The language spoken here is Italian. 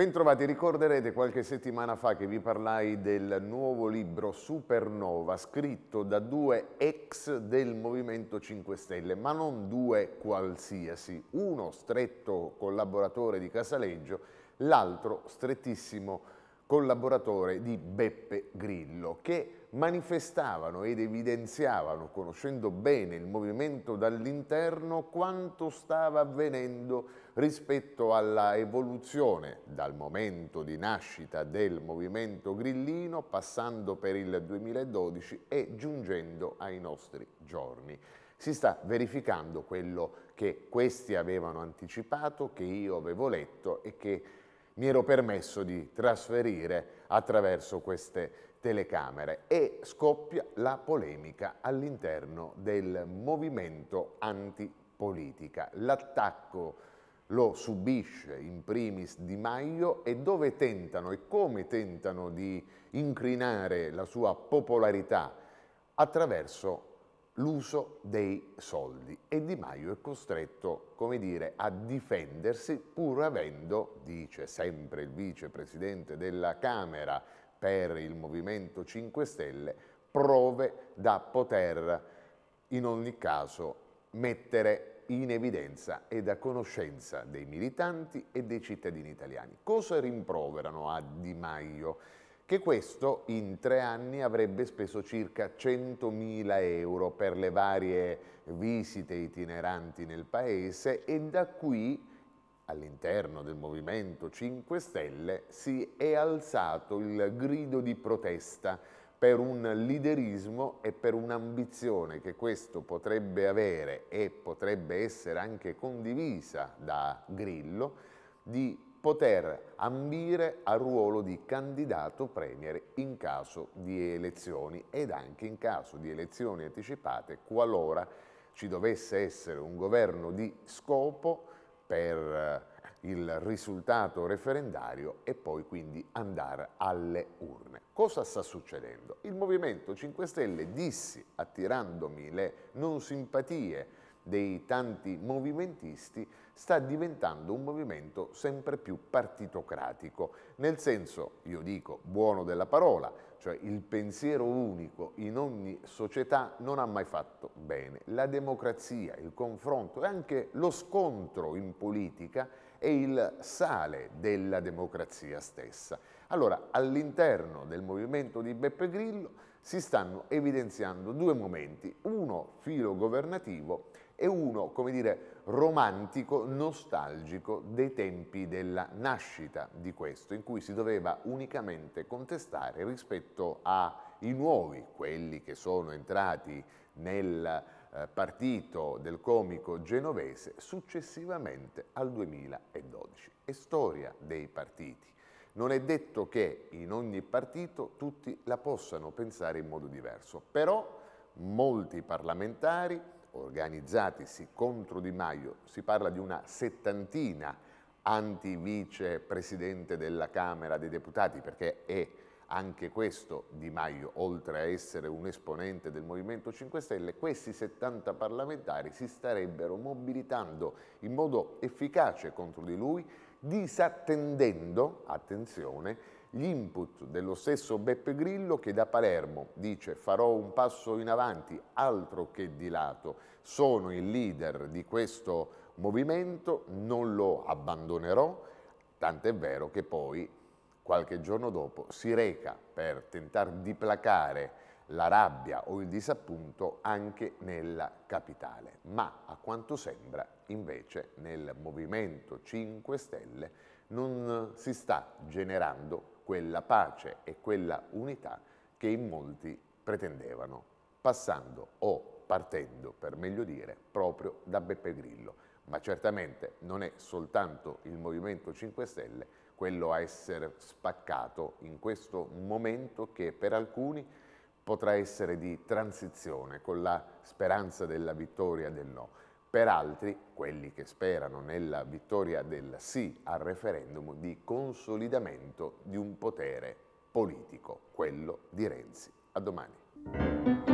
Bentrovati, ricorderete qualche settimana fa che vi parlai del nuovo libro Supernova scritto da due ex del Movimento 5 Stelle, ma non due qualsiasi, uno stretto collaboratore di Casaleggio, l'altro strettissimo collaboratore di Beppe Grillo, che manifestavano ed evidenziavano, conoscendo bene il movimento dall'interno, quanto stava avvenendo rispetto alla evoluzione dal momento di nascita del movimento grillino, passando per il 2012 e giungendo ai nostri giorni. Si sta verificando quello che questi avevano anticipato, che io avevo letto e che mi ero permesso di trasferire attraverso queste telecamere e scoppia la polemica all'interno del movimento antipolitica. L'attacco lo subisce in primis Di Maio e dove tentano e come tentano di incrinare la sua popolarità attraverso l'uso dei soldi e Di Maio è costretto, come dire, a difendersi pur avendo, dice sempre il vicepresidente della Camera, per il Movimento 5 Stelle prove da poter in ogni caso mettere in evidenza ed a conoscenza dei militanti e dei cittadini italiani. Cosa rimproverano a Di Maio? Che questo in tre anni avrebbe speso circa 100.000 euro per le varie visite itineranti nel paese e da qui all'interno del Movimento 5 Stelle si è alzato il grido di protesta per un liderismo e per un'ambizione che questo potrebbe avere e potrebbe essere anche condivisa da Grillo di poter ambire al ruolo di candidato premier in caso di elezioni ed anche in caso di elezioni anticipate qualora ci dovesse essere un governo di scopo per eh, il risultato referendario e poi quindi andare alle urne. Cosa sta succedendo? Il Movimento 5 Stelle dissi, attirandomi le non simpatie dei tanti movimentisti, sta diventando un movimento sempre più partitocratico, nel senso, io dico, buono della parola, cioè il pensiero unico in ogni società non ha mai fatto bene. La democrazia, il confronto e anche lo scontro in politica è il sale della democrazia stessa. Allora, all'interno del movimento di Beppe Grillo si stanno evidenziando due momenti, uno filo governativo e uno, come dire, romantico, nostalgico dei tempi della nascita di questo, in cui si doveva unicamente contestare rispetto ai nuovi, quelli che sono entrati nel eh, partito del comico genovese successivamente al 2012. È storia dei partiti. Non è detto che in ogni partito tutti la possano pensare in modo diverso, però molti parlamentari organizzatisi contro Di Maio, si parla di una settantina anti-vice-presidente della Camera dei Deputati, perché è anche questo Di Maio, oltre a essere un esponente del Movimento 5 Stelle, questi 70 parlamentari si starebbero mobilitando in modo efficace contro di lui, disattendendo, attenzione, gli input dello stesso Beppe Grillo che da Palermo dice farò un passo in avanti, altro che di lato, sono il leader di questo movimento, non lo abbandonerò, tant'è vero che poi qualche giorno dopo si reca per tentare di placare la rabbia o il disappunto anche nella capitale, ma a quanto sembra invece nel Movimento 5 Stelle non si sta generando quella pace e quella unità che in molti pretendevano, passando o partendo, per meglio dire, proprio da Beppe Grillo. Ma certamente non è soltanto il Movimento 5 Stelle quello a essere spaccato in questo momento che per alcuni potrà essere di transizione con la speranza della vittoria del no. Per altri, quelli che sperano nella vittoria del sì al referendum, di consolidamento di un potere politico, quello di Renzi. A domani.